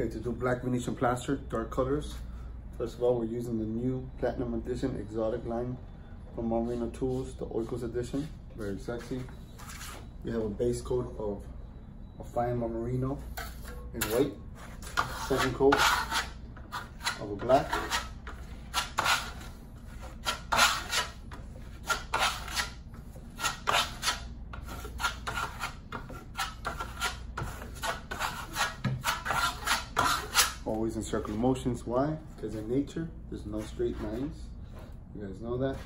Okay, to do black Venetian plaster, dark colors. First of all, we're using the new Platinum Edition exotic line from Marmorino Tools, the Oikos Edition. Very sexy. We have a base coat of a fine Marmorino in white. Second coat of a black. Always in circular motions. Why? Because in nature, there's no straight lines. You guys know that?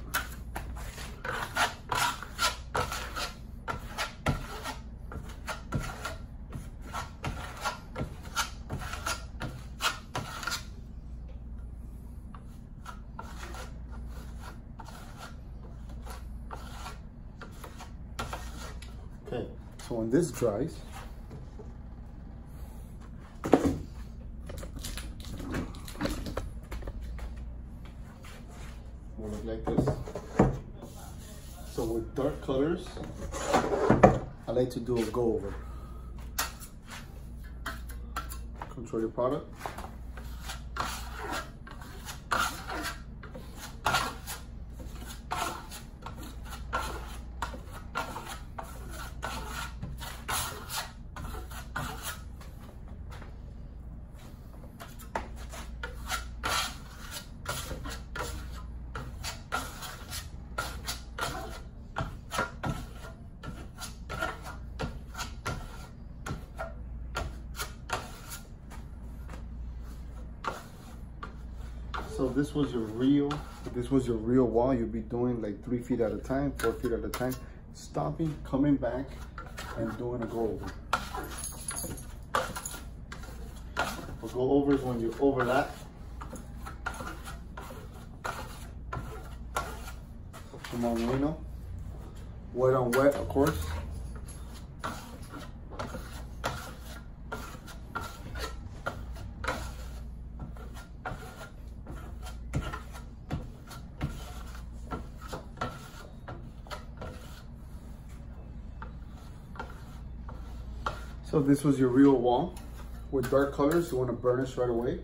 Okay, so when this dries, look like this. So with dark colors, I like to do a go over. Control your product. So this was your real, if this was your real wall, you'd be doing like three feet at a time, four feet at a time, stopping, coming back, and doing a go over. A go over is when you overlap. On, Marmorino. Wet on wet, of course. So this was your real wall with dark colors. You want to burnish right away.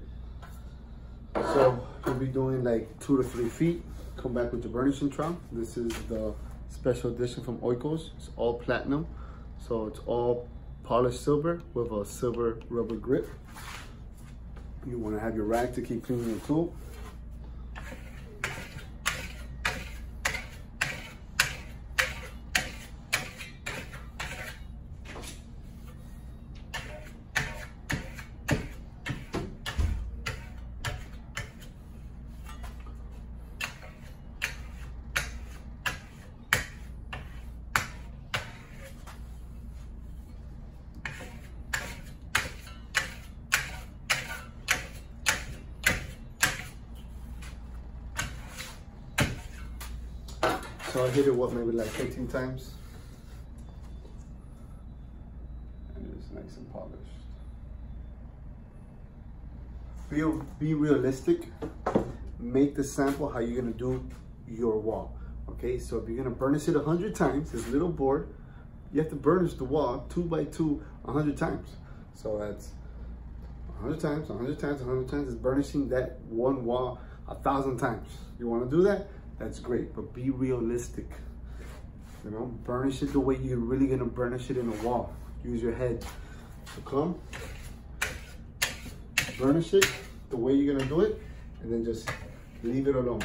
So you'll be doing like two to three feet. Come back with your burnishing trowel. This is the special edition from Oikos. It's all platinum. So it's all polished silver with a silver rubber grip. You want to have your rag to keep cleaning your tool. So I hit it, what, maybe like 18 times? And it's nice and polished. Be, be realistic. Make the sample how you're gonna do your wall. Okay, so if you're gonna burnish it 100 times, this little board, you have to burnish the wall two by two 100 times. So that's 100 times, 100 times, 100 times is burnishing that one wall a thousand times. You wanna do that? That's great, but be realistic. You know, burnish it the way you're really gonna burnish it in a wall. Use your head. So come, burnish it the way you're gonna do it, and then just leave it alone.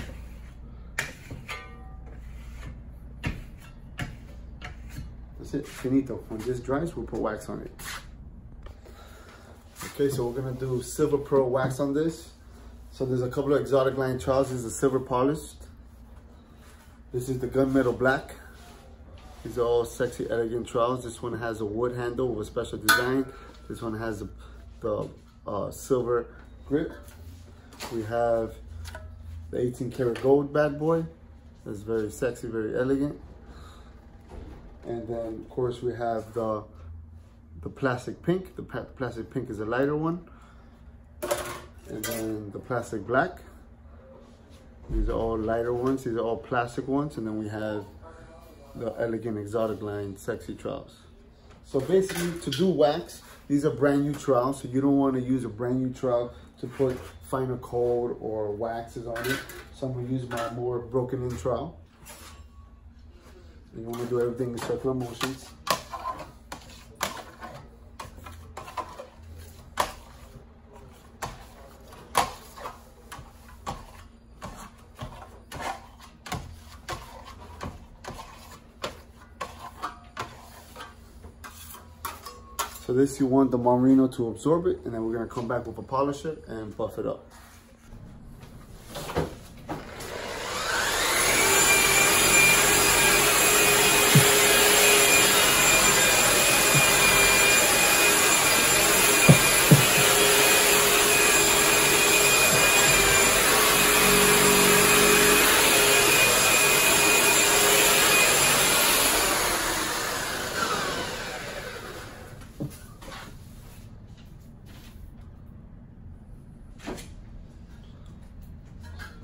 That's it, finito. When this dries, we'll put wax on it. Okay, so we're gonna do silver pearl wax on this. So there's a couple of exotic line trousers, the silver polished. This is the gunmetal black. These are all sexy, elegant trowels. This one has a wood handle with a special design. This one has the, the uh, silver grip. We have the 18 karat gold bad boy. That's very sexy, very elegant. And then of course we have the the plastic pink. The plastic pink is a lighter one. And then the plastic black. These are all lighter ones. These are all plastic ones. And then we have the elegant exotic line sexy trowels. So basically to do wax, These are brand new trowels, so you don't want to use a brand new trowel to put finer coat or waxes on it. So I'm gonna use my more broken in trowel. You want to do everything in circular motions. So this you want the marmorino to absorb it and then we're gonna come back with a polisher and buff it up.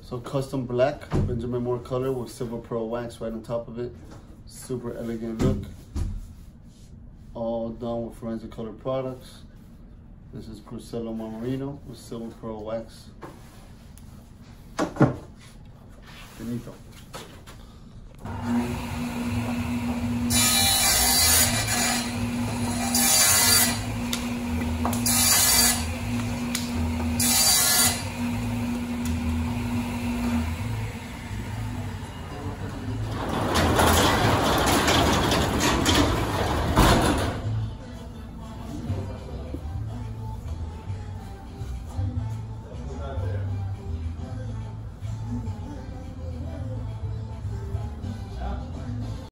So custom black Benjamin Moore color with silver pearl wax right on top of it. Super elegant look. All done with forensic color products. This is Crucello Marmorino with silver pearl wax. Finito.